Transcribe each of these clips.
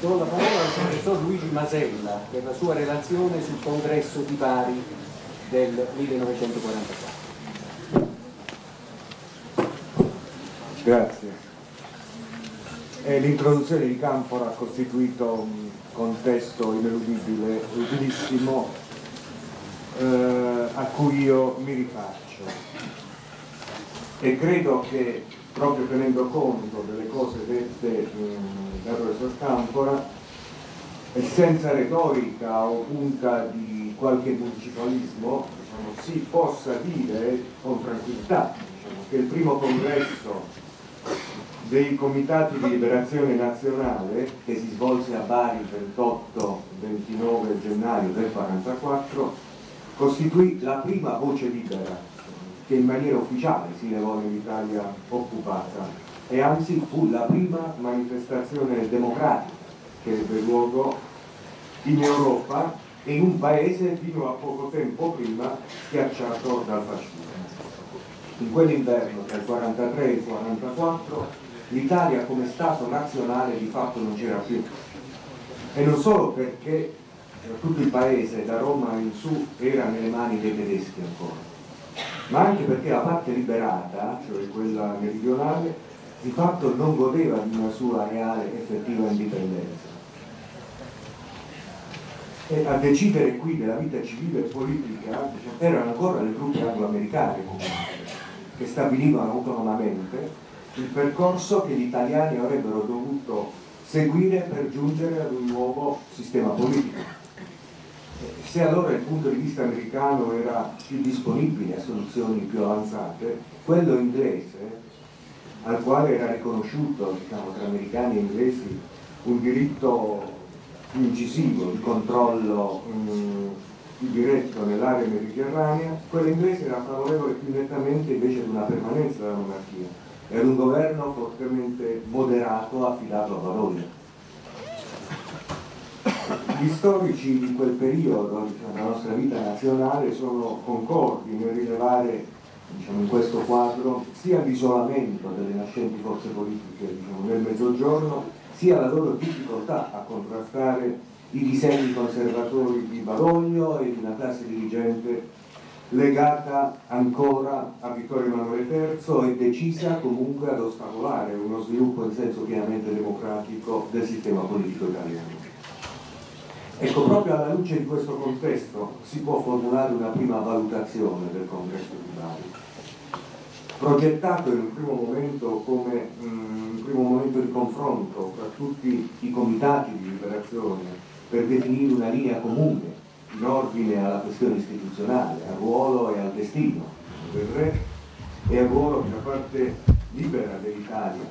Do la parola al professor Luigi Masella per la sua relazione sul congresso di Bari del 1944. Grazie. L'introduzione di Canfora ha costituito un contesto ineludibile, utilissimo, eh, a cui io mi rifaccio. E credo che proprio tenendo conto delle cose dette mm, dal professor Canfora e senza retorica o punta di qualche municipalismo, diciamo, si possa dire con tranquillità diciamo, che il primo congresso dei comitati di liberazione nazionale che si svolse a Bari il 28-29 gennaio del 1944 costituì la prima voce libera che in maniera ufficiale si levò nell'Italia occupata e anzi fu la prima manifestazione democratica che ebbe luogo in Europa e in un paese fino a poco tempo prima schiacciato dal fascismo. In quell'inverno tra il 1943 e il 1944 l'Italia come Stato nazionale di fatto non c'era più. E non solo perché tutto il paese, da Roma in su, era nelle mani dei tedeschi ancora, ma anche perché la parte liberata, cioè quella meridionale, di fatto non godeva di una sua reale effettiva indipendenza. E a decidere qui della vita civile e politica diciamo, erano ancora le truppe anglo-americane che stabilivano autonomamente il percorso che gli italiani avrebbero dovuto seguire per giungere ad un nuovo sistema politico. Se allora il punto di vista americano era più disponibile a soluzioni più avanzate, quello inglese, al quale era riconosciuto diciamo, tra americani e inglesi un diritto incisivo di controllo mh, più diretto nell'area mediterranea, quello inglese era favorevole più nettamente invece ad una permanenza della monarchia era un governo fortemente moderato affidato a Bologna. Gli storici di quel periodo diciamo, della nostra vita nazionale sono concordi nel rilevare diciamo, in questo quadro sia l'isolamento delle nascenti forze politiche diciamo, nel mezzogiorno, sia la loro difficoltà a contrastare i disegni conservatori di Badoglio e di una classe dirigente legata ancora a Vittorio Emanuele III e decisa comunque ad ostacolare uno sviluppo in senso pienamente democratico del sistema politico italiano. Ecco, proprio alla luce di questo contesto si può formulare una prima valutazione del congresso di Bari, progettato in un primo momento come mm, un primo momento di confronto tra tutti i comitati di liberazione per definire una linea comune in ordine alla questione istituzionale, al ruolo e al destino del re e al ruolo che la parte libera dell'Italia,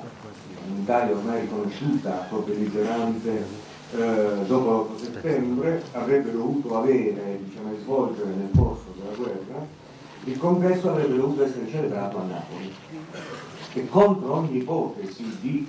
un'Italia ormai riconosciuta belligerante eh, dopo l'8 settembre, avrebbe dovuto avere diciamo, svolgere nel corso della guerra, il congresso avrebbe dovuto essere celebrato a Napoli e contro ogni ipotesi di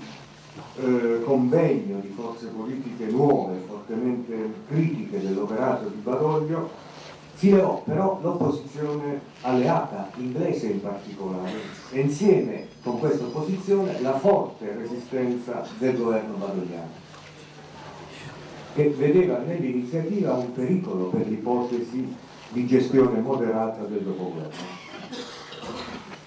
eh, convegno di forze politiche nuove, fortemente critiche dell'operato di Badoglio, si levò però l'opposizione alleata, inglese in particolare, e insieme con questa opposizione la forte resistenza del governo badogliano, che vedeva nell'iniziativa un pericolo per l'ipotesi di gestione moderata del dopoguerra.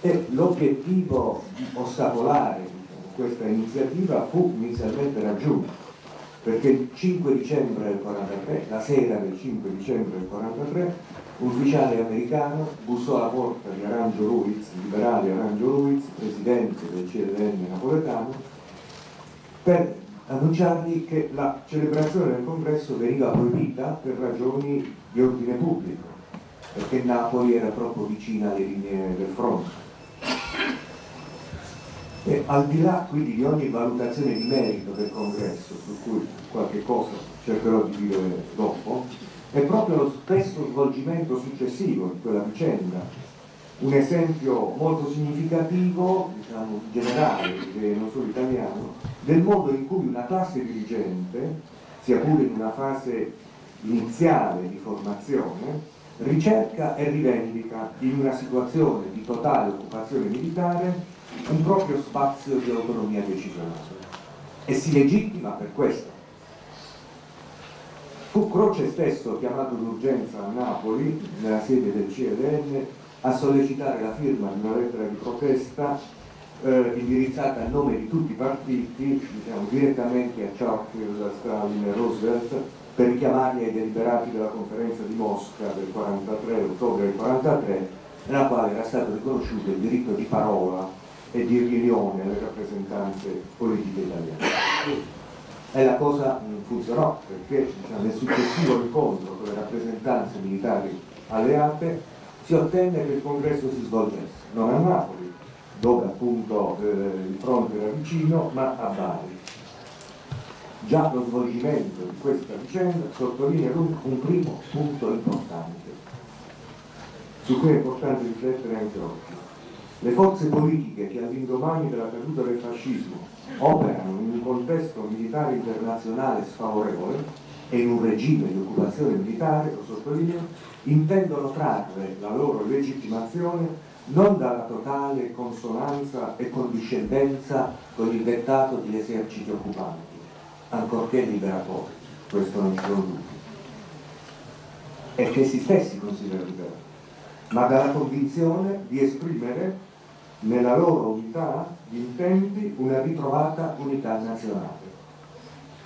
E l'obiettivo di ostacolare questa iniziativa fu inizialmente raggiunta, perché il 5 dicembre del 1943, la sera del 5 dicembre del 1943, un ufficiale americano bussò alla porta di Arangio Ruiz, liberale Arangio Ruiz, presidente del CLN napoletano, per annunciargli che la celebrazione del congresso veniva proibita per ragioni di ordine pubblico, perché Napoli era troppo vicina alle linee del fronte. E al di là quindi di ogni valutazione di merito del congresso, su cui qualche cosa cercherò di dire dopo, è proprio lo stesso svolgimento successivo di quella vicenda, un esempio molto significativo, diciamo generale, non solo italiano, del modo in cui una classe dirigente, sia pure in una fase iniziale di formazione, ricerca e rivendica in una situazione di totale occupazione militare un proprio spazio di autonomia decisionale. E si legittima per questo. Fu Croce stesso chiamato d'urgenza a Napoli, nella sede del CLN, a sollecitare la firma di una lettera di protesta eh, indirizzata a nome di tutti i partiti, diciamo, direttamente a Churchill, Stalin e Roosevelt, per richiamarli ai deliberati della conferenza di Mosca del 43, ottobre del 43, nella quale era stato riconosciuto il diritto di parola e di riunione alle rappresentanze politiche italiane. E la cosa non funzionò perché diciamo, nel successivo incontro con le rappresentanze militari alleate si ottenne che il congresso si svolgesse, non a Napoli, dove appunto eh, il fronte era vicino, ma a Bari. Già lo svolgimento di questa vicenda sottolinea un primo punto importante, su cui è importante riflettere anche oggi. Le forze politiche che all'indomani della caduta del fascismo operano in un contesto militare internazionale sfavorevole e in un regime di occupazione militare, lo sottolineo, intendono trarre la loro legittimazione non dalla totale consonanza e condiscendenza con il dettato degli eserciti occupanti, ancorché liberatori, questo non ci sono dubbi, e che essi stessi considerano liberatori, ma dalla convinzione di esprimere nella loro unità di intenti una ritrovata unità nazionale.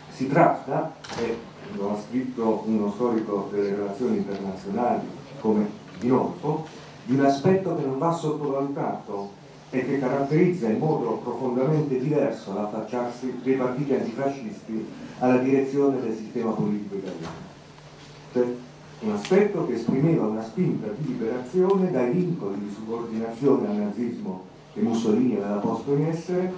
Si tratta, e lo ha scritto uno storico delle relazioni internazionali come Dinolfo, di un aspetto che non va sottovalutato e che caratterizza in modo profondamente diverso l'affacciarsi dei partiti antifascisti alla direzione del sistema politico italiano. Cioè, un aspetto che esprimeva una spinta di liberazione dai vincoli di subordinazione al nazismo che Mussolini aveva posto in essere,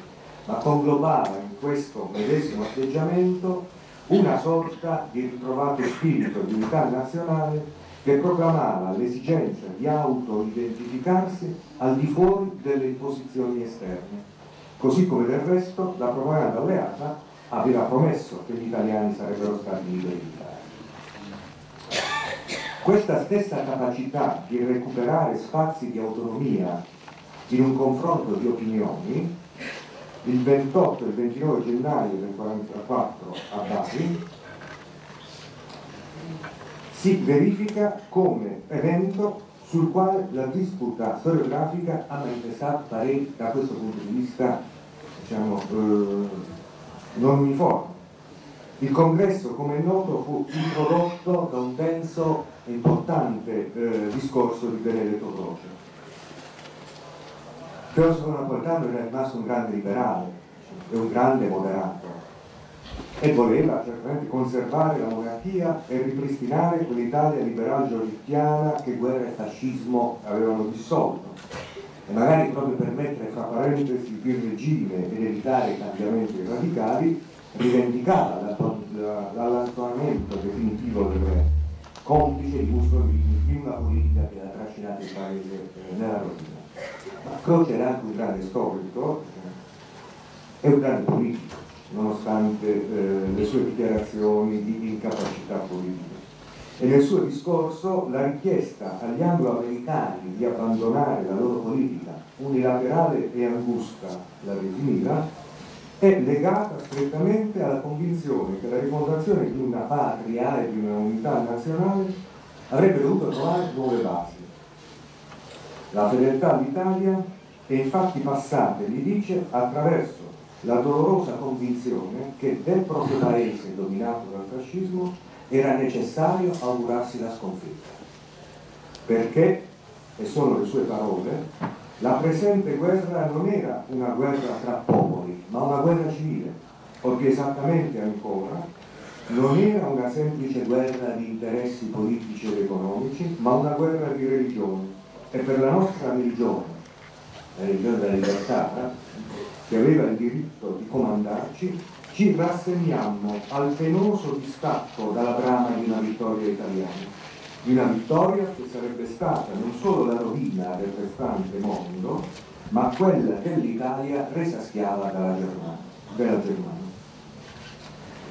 ma conglobava in questo medesimo atteggiamento una sorta di ritrovato spirito di unità nazionale che proclamava l'esigenza di auto-identificarsi al di fuori delle imposizioni esterne, così come del resto la propaganda alleata aveva promesso che gli italiani sarebbero stati liberi questa stessa capacità di recuperare spazi di autonomia in un confronto di opinioni, il 28 e il 29 gennaio del 1944 a Bari, si verifica come evento sul quale la disputa storiografica ha manifestato pareri da questo punto di vista diciamo, eh, non uniforme. Il congresso, come è noto, fu introdotto da un denso e importante eh, discorso di Benedetto Croce. Filosofo napoletano era rimasto un grande liberale e un grande moderato e voleva certamente conservare la monarchia e ripristinare quell'Italia liberal giorgittiana che guerra e fascismo avevano dissolto e magari proprio per mettere fra parentesi il regime ed evitare cambiamenti radicali rivendicava l'allontanamento definitivo del re complice di Mussolini in una politica che ha trascinato il paese eh, nella rovina. Croce era anche un grande storico e un grande politico, nonostante eh, le sue dichiarazioni di incapacità politica. E nel suo discorso la richiesta agli anglo-americani di abbandonare la loro politica unilaterale e angusta, la definiva, è legata strettamente alla convinzione che la rifondazione di una patria e di una unità nazionale avrebbe dovuto trovare nuove basi. La fedeltà all'Italia è infatti passata, gli dice, attraverso la dolorosa convinzione che del proprio paese dominato dal fascismo era necessario augurarsi la sconfitta. Perché, e sono le sue parole, la presente guerra non era una guerra tra popoli, ma una guerra civile, perché esattamente ancora non era una semplice guerra di interessi politici ed economici, ma una guerra di religioni. E per la nostra religione, la religione della libertà, che aveva il diritto di comandarci, ci rassegniamo al penoso distacco dalla brama di una vittoria italiana di una vittoria che sarebbe stata non solo la rovina del restante mondo, ma quella dell'Italia resa schiava Germania, della Germania.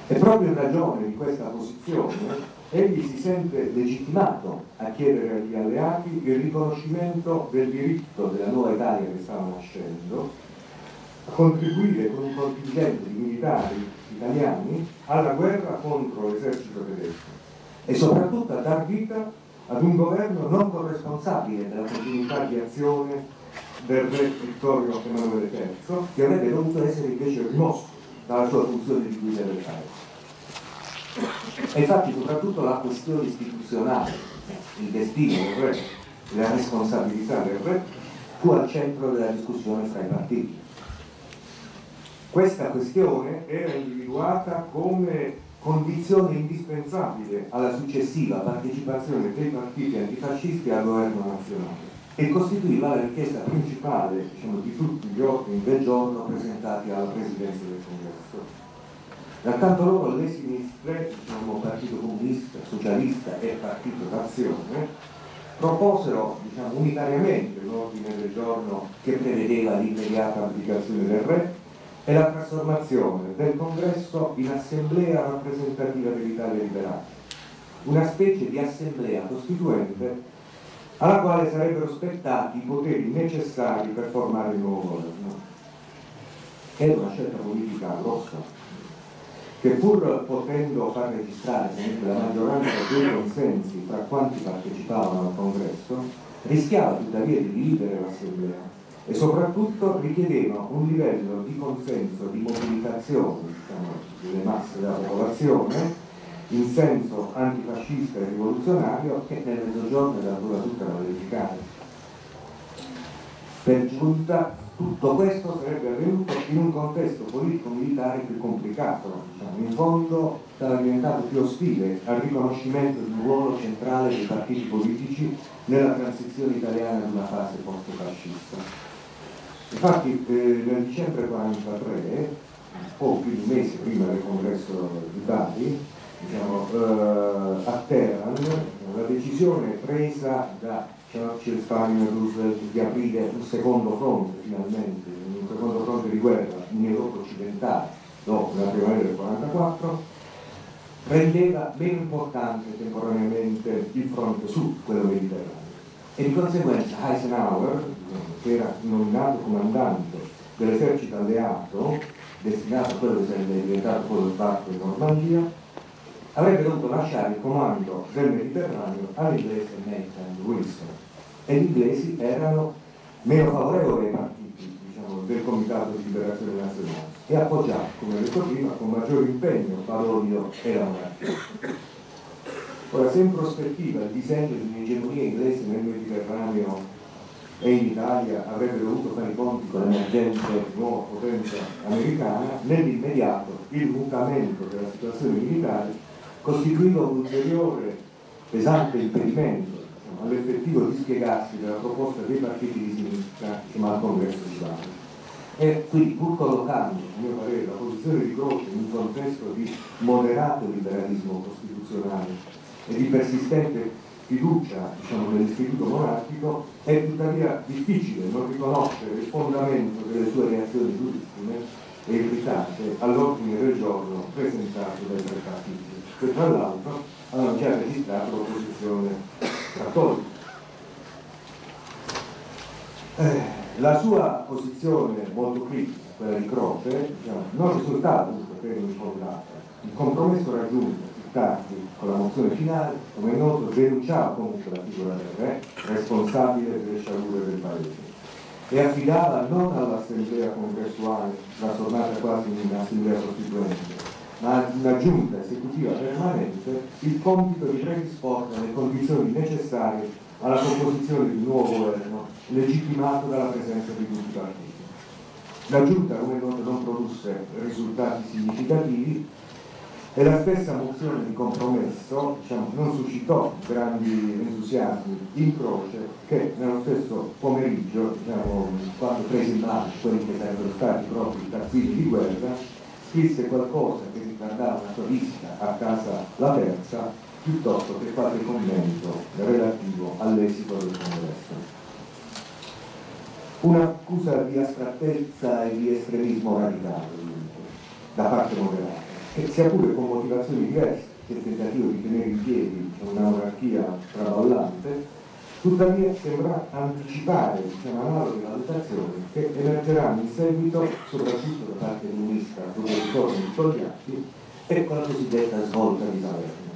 E proprio in ragione di questa posizione egli si sente legittimato a chiedere agli alleati il riconoscimento del diritto della nuova Italia che stava nascendo a contribuire con un contingente di militari italiani alla guerra contro l'esercito tedesco e soprattutto a dar vita ad un governo non corresponsabile della continuità di azione del re Vittorio Emanuele III, che avrebbe dovuto essere invece rimosso dalla sua funzione di guida del paese. E infatti soprattutto la questione istituzionale, il destino del re, la responsabilità del re, fu al centro della discussione fra i partiti. Questa questione era individuata come condizione indispensabile alla successiva partecipazione dei partiti antifascisti al governo nazionale e costituiva la richiesta principale diciamo, di tutti gli ordini del giorno presentati alla Presidenza del Congresso. D'accanto loro le sinistre, diciamo, Partito Comunista, Socialista e Partito d'Azione, proposero diciamo, unitariamente l'ordine del giorno che prevedeva l'immediata abdicazione del re e la trasformazione del Congresso in assemblea rappresentativa dell'Italia liberale, una specie di assemblea costituente alla quale sarebbero spettati i poteri necessari per formare il nuovo governo. È una scelta politica grossa, che pur potendo far registrare la maggioranza dei consensi fra quanti partecipavano al congresso, rischiava tuttavia di dividere l'assemblea e soprattutto richiedeva un livello di consenso, di mobilitazione diciamo, delle masse della popolazione in senso antifascista e rivoluzionario che nel mezzogiorno era ancora tutta da verificare. Per giunta tutto questo sarebbe avvenuto in un contesto politico-militare più complicato, diciamo. in fondo stava diventato più ostile al riconoscimento di un ruolo centrale dei partiti politici nella transizione italiana in una fase post-fascista. Infatti eh, nel dicembre 1943, poco più di un mese prima del congresso di Bari, diciamo, eh, a Teheran la decisione presa da Stalin e Roosevelt di aprire un secondo fronte finalmente, un secondo fronte di guerra in Europa occidentale dopo la primavera del 1944 rendeva meno importante temporaneamente il fronte sud, quello mediterraneo. E di conseguenza Eisenhower, che era nominato comandante dell'esercito alleato, destinato a quello che sarebbe diventato quello sbarco in Normandia, avrebbe dovuto lasciare il comando del Mediterraneo all'inglese Nathan Wilson e gli inglesi erano meno favorevoli ai partiti diciamo, del Comitato di Liberazione Nazionale e appoggiato, come detto prima, con maggiore impegno Badoglio e la monarchia. Ora, se in prospettiva il disegno di un'egemonia inglese nel Mediterraneo e in Italia avrebbe dovuto fare i conti con l'emergenza di nuova potenza americana, nell'immediato il mutamento della situazione militare costituiva un ulteriore pesante impedimento all'effettivo dispiegarsi della proposta dei partiti di sinistra diciamo, al congresso di Bari. E quindi pur collocando, a mio parere, la posizione di Croce in un contesto di moderato liberalismo costituzionale e di persistente fiducia diciamo, nell'istituto monarchico, è tuttavia difficile non riconoscere il fondamento delle sue reazioni durissime e irritate all'ordine del giorno presentato dai tre partiti che tra l'altro hanno già registrato l'opposizione cattolica. Eh, la sua posizione molto critica, quella di Croce, diciamo, non risultava dunque per infondata. Il compromesso raggiunto più tardi con la mozione finale, come è noto, denunciava comunque la figura del re, responsabile delle sciagure del paese e affidava non all'assemblea congressuale, trasformata quasi in un'assemblea costituente, ma una giunta esecutiva permanente il compito di predisporre le condizioni necessarie alla composizione di un nuovo governo legittimato dalla presenza di tutti i partiti. La giunta, come noto, non produsse risultati significativi e la stessa mozione di compromesso diciamo, non suscitò grandi entusiasmi in croce che nello stesso pomeriggio, diciamo, quando prese in mano quelli che sarebbero stati proprio i tazzini di guerra, scrisse qualcosa che riguardava una sua visita a casa La Terza piuttosto che qualche commento relativo all'esito del congresso. Un'accusa di astrattezza e di estremismo radicale da parte moderata, che sia pure con motivazioni diverse, che il tentativo di tenere in piedi una monarchia traballante, Tuttavia sembra anticipare diciamo, analoghe valutazioni che emergeranno in seguito, soprattutto da parte del ministro sul ritorno di Togliatti e con la cosiddetta svolta di Salerno.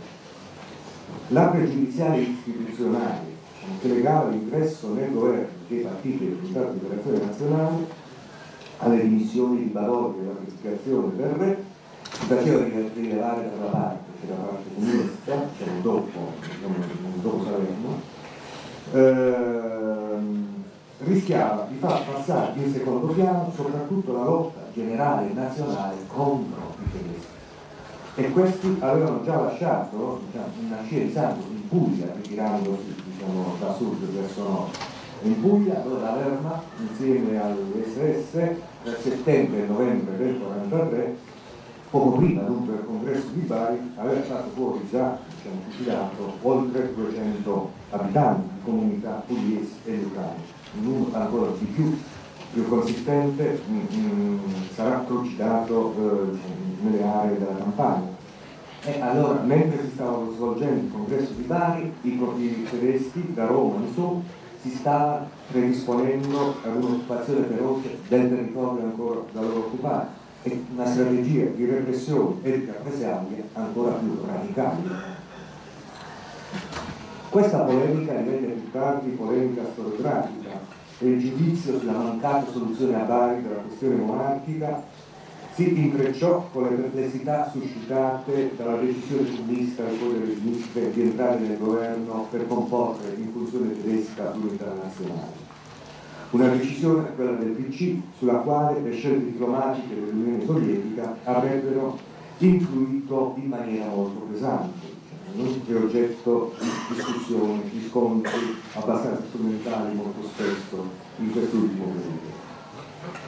la pregiudiziale istituzionale diciamo, che legava l'ingresso nel governo dei partiti del Comitato di Liberazione Nazionale alle dimissioni di Badori e alla verificazione del re si faceva rilevare da una parte, che la parte comunista, diciamo dopo, diciamo, dopo Salerno, ehm, rischiava di far passare in secondo piano soprattutto la lotta generale e nazionale contro i tedeschi. E questi avevano già lasciato diciamo, una scia di sangue in Puglia, ritirandosi diciamo, da sud verso nord. In Puglia, dove la Wehrmacht, insieme all'SS, tra settembre e novembre del 1943, poco prima dunque del congresso di Bari, aveva fatto fuori già, diciamo, fucilato oltre 200 abitanti di comunità pugliesi e lucani. Un numero ancora di più, più consistente mh, mm, mh, mm, sarà trucidato eh, nelle aree della campagna. E allora, mentre si stava svolgendo il congresso di Bari, i, i tedeschi da Roma in su si stava predisponendo ad un'occupazione feroce del territorio ancora da loro occupato e una strategia di repressione e di rappresaglia ancora più radicale. Questa polemica divenne più tardi polemica storiografica e il giudizio sulla mancata soluzione a Bari della questione monarchica si intrecciò con le perplessità suscitate dalla decisione comunista e delle sinistre di entrare nel governo per comporre in funzione tedesca l'unità nazionale. Una decisione, quella del PC, sulla quale le scelte diplomatiche dell'Unione Sovietica avrebbero influito in maniera molto pesante, non è oggetto di discussioni, di scontri abbastanza strumentali molto spesso in quest'ultimo periodo.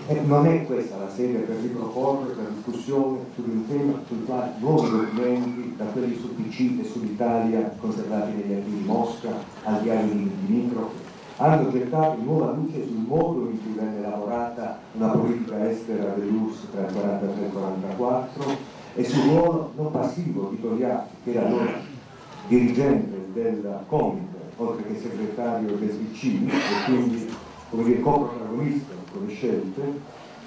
E non è questa la sede per riproporre la discussione su un tema sul quale nuovi documenti, da quelli su PC e sull'Italia conservati negli archivi di Mosca, al diario di Dimitrov, hanno gettato nuova luce sul modo in cui venne lavorata una politica estera dell'URSS tra il 1943 e il 1944 e sul ruolo non passivo di Togliatti, che era allora dirigente del Comite, oltre che segretario del SVC e quindi come dire, co-protagonista quelle scelte,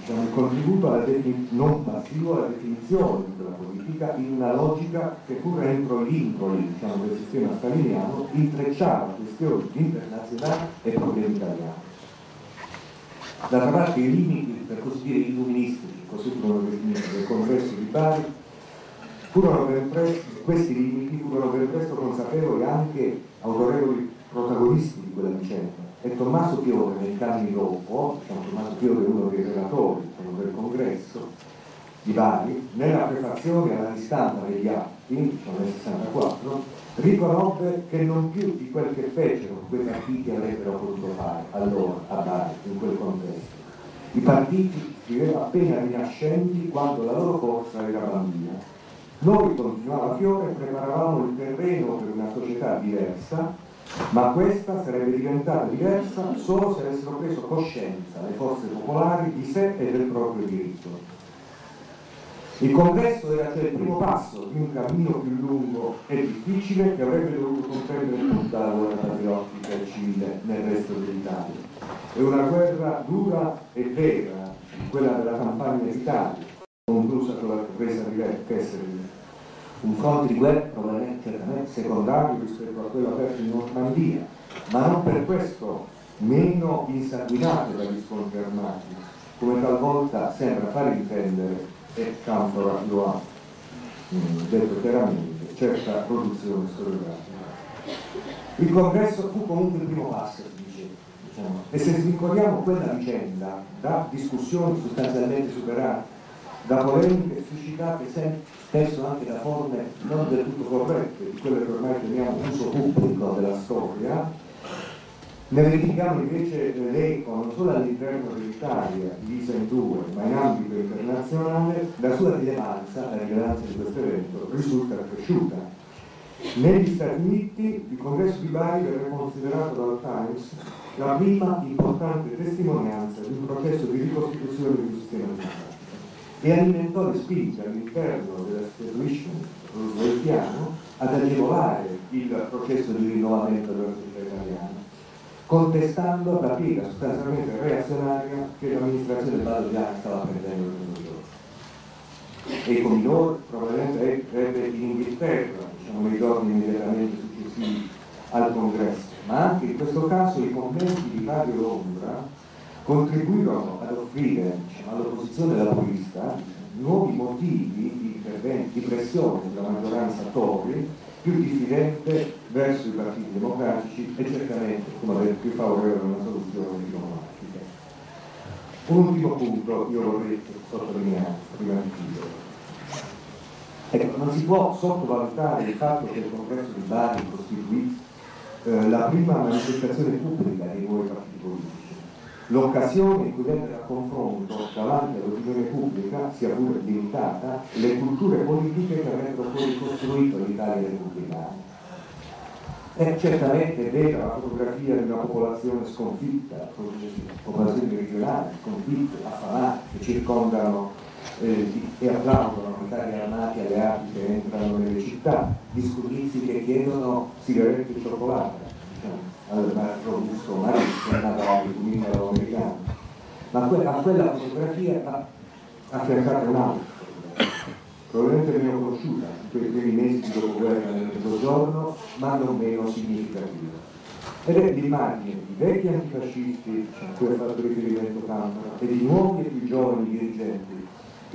diciamo, il contributo non passivo alla definizione della politica in una logica che pur entro gli introli diciamo, del sistema staliniano intrecciava questioni internazionali e problemi italiani. D'altra parte i limiti, per così dire, illuministici, così furono definiti del congresso di Bari, presto, questi limiti furono ben presto consapevoli anche autorevoli protagonisti di quella vicenda e Tommaso Fiore vent'anni dopo, diciamo, Fiore è uno dei relatori del congresso di Bari, nella prefazione alla ristampa degli atti, diciamo, nel 64, riconobbe che non più di quel che fecero quei partiti avrebbero potuto fare allora a Bari, in quel contesto. I partiti, scriveva, appena rinascenti quando la loro forza era bambina. Noi, continuava Fiore, preparavamo il terreno per una società diversa ma questa sarebbe diventata diversa solo se avessero preso coscienza le forze popolari di sé e del proprio diritto. Il congresso era cioè il primo passo di un cammino più lungo e difficile che avrebbe dovuto comprendere tutta la guerra patriottica e civile nel resto dell'Italia. È una guerra dura e vera, quella della campagna d'Italia, conclusa con la presa di Kesselring un fronte di guerra probabilmente secondario rispetto a quello aperto in Normandia, ma non per questo meno insanguinato dagli scontri armati, come talvolta sembra far intendere, e Canfora lo ha mm, detto chiaramente, certa produzione storiografica. Il congresso fu comunque il primo passo, dice, diciamo, e se ricordiamo quella vicenda da discussioni sostanzialmente superate, da polemiche suscitate spesso anche da forme non del tutto corrette, di quelle che ormai chiamiamo uso pubblico della storia, ne verifichiamo invece l'eco non solo all'interno dell'Italia, divisa in due, ma in ambito internazionale, la sua rilevanza, la rilevanza di questo evento, risulta cresciuta. Negli Stati Uniti il congresso di Bari venne considerato dal Times la prima importante testimonianza di un processo di ricostituzione del sistema democratico e alimentò le spinte all'interno dell'establishment rooseveltiano ad agevolare il processo di rinnovamento della società italiana, contestando la piega sostanzialmente reazionaria che l'amministrazione Baldiani stava prendendo nel mezzogiorno. E Cominor probabilmente ebbe in Inghilterra, diciamo nei giorni immediatamente successivi successivi al congresso, ma anche in questo caso i commenti di Mario Londra contribuirono ad offrire diciamo, all'opposizione laburista nuovi motivi di di pressione della maggioranza Tory più diffidente verso i partiti democratici e certamente, come detto, più favorevole a una soluzione diplomatica. Un ultimo punto io vorrei sottolineare prima di chiudere. Ecco, non si può sottovalutare il fatto che il congresso di Bari costituì eh, la prima manifestazione pubblica dei nuovi partiti politici l'occasione in cui mettere a confronto davanti all'opinione pubblica, sia pure limitata, le culture politiche che avrebbero poi costruito l'Italia repubblicana. È certamente vera la fotografia di una popolazione sconfitta, popolazione meridionale, sconfitte, affamate, che circondano eh, e applaudono i carri armati alleati che entrano nelle città, discorsi che chiedono sigarette e cioccolata, al robusto marito nato in americano. Ma a quella fotografia ha affiancato un'altra probabilmente meno conosciuta in quei primi mesi di dopoguerra nel mezzogiorno ma non meno significativa. Ed è l'immagine di vecchi antifascisti a cui ha fatto riferimento Camera e di nuovi e più giovani dirigenti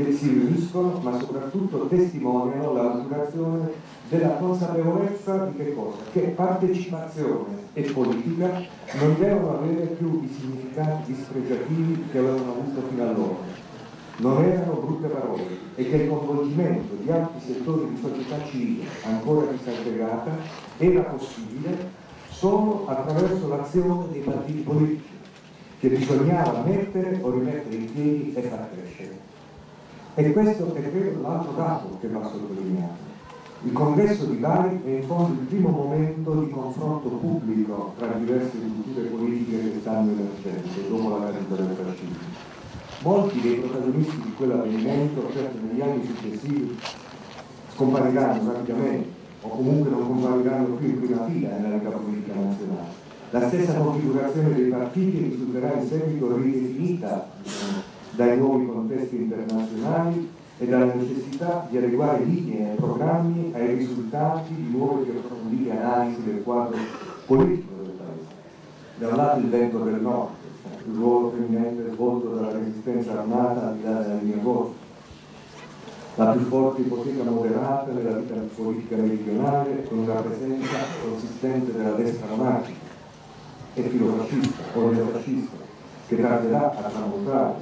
che si riuniscono ma soprattutto testimoniano la maturazione della consapevolezza di che cosa? Che partecipazione e politica non devono avere più i significati dispregiativi che avevano avuto fino allora. Non erano brutte parole e che il coinvolgimento di altri settori di società civile ancora disaggregata era possibile solo attraverso l'azione dei partiti politici che bisognava mettere o rimettere in piedi e far crescere. E questo è credo l'altro dato che va sottolineato il congresso di Bari è in fondo il primo momento di confronto pubblico tra diverse culture politiche che stanno emergendo dopo la caduta del fascismo. Molti dei protagonisti di quell'avvenimento, certo negli anni successivi, scompariranno rapidamente o comunque non compariranno più in prima fila nella vita politica nazionale. La stessa configurazione dei partiti risulterà in seguito ridefinita dai nuovi contesti internazionali e dalla necessità di adeguare linee e programmi ai risultati di nuove e approfondite analisi del quadro politico del Paese. Da un lato il vento del nord, il ruolo preminente svolto dalla resistenza armata al di là della linea Golfo, la più forte ipoteca moderata nella vita politica meridionale con una presenza consistente della destra monarchica e filofascista o neofascista che tarderà a tramontare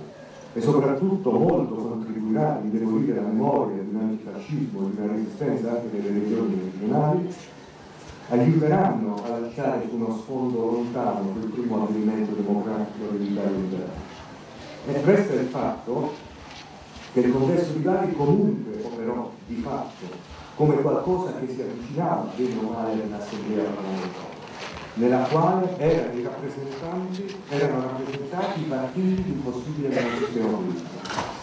e soprattutto molto contribuirà a indebolire la memoria di un antifascismo e di una resistenza anche delle regioni meridionali, aiuteranno a lasciare su uno sfondo lontano quel primo avvenimento democratico dell'Italia liberale. E resta il fatto che il congresso di Bari comunque operò di fatto come qualcosa che si avvicinava bene o male all'assemblea parlamentare nella quale erano, rappresentanti, erano rappresentati i partiti più possibili della sistema politica.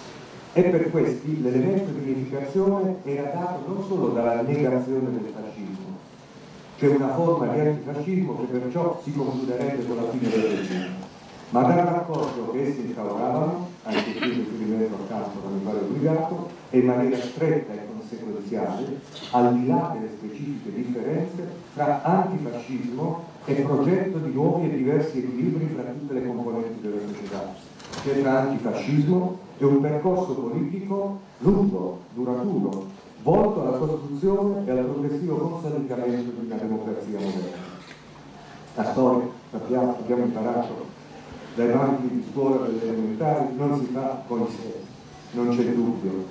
E per questi l'elemento di unificazione era dato non solo dalla negazione del fascismo, cioè una forma di antifascismo che perciò si concluderebbe con la fine del regime, ma dal raccordo che essi instauravano, anche qui riferimento al campo non mi pare obbligato, e in maniera stretta e conseguenziale, al di là delle specifiche differenze tra antifascismo e progetto di nuovi e diversi equilibri fra tutte le componenti della società, cioè tra antifascismo e un percorso politico lungo, duraturo, volto alla costruzione e al progressivo consolidamento di una democrazia moderna. La storia, sappiamo, abbiamo imparato dai banchi di scuola delle elementari, non si fa con i sé, non c'è dubbio,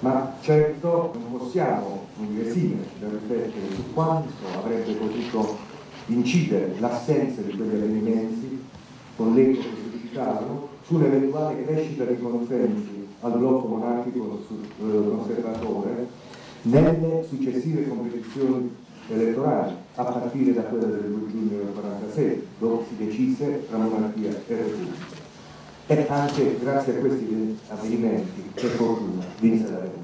ma certo non possiamo esimere da riflettere su quanto avrebbe potuto incidere l'assenza di quegli avvenimenti con l'eco che si suscitavano sull'eventuale crescita dei consensi al blocco monarchico eh, conservatore nelle successive competizioni elettorali, a partire da quella del 2 giugno del 1946, dove si decise tra monarchia e repubblica. E anche grazie a questi avvenimenti, per fortuna, vinse la Repubblica.